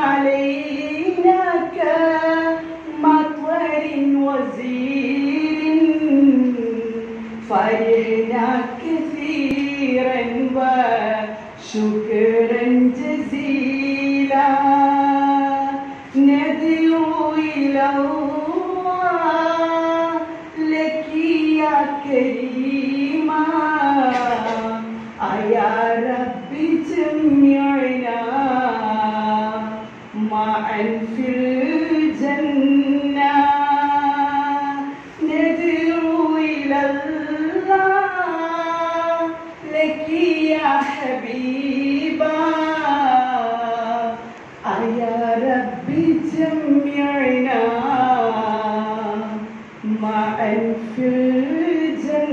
علينا كمطر وزير فرحنا كثيرا وشكرا جزيلا. ندعو إلى الله لك يا كريمة يا رب جميع معا في الجنة ندعو إلى الله لك يا حبيبة يا ربي جمعنا معا في الجنة.